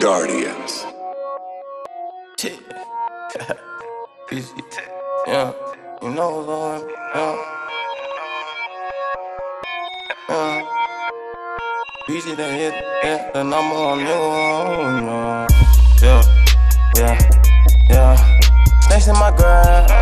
Guardians. Yeah, you know Lord. Yeah. Yeah. Easy to hit, hit the number on you. Yeah, yeah, yeah. Next to my girl.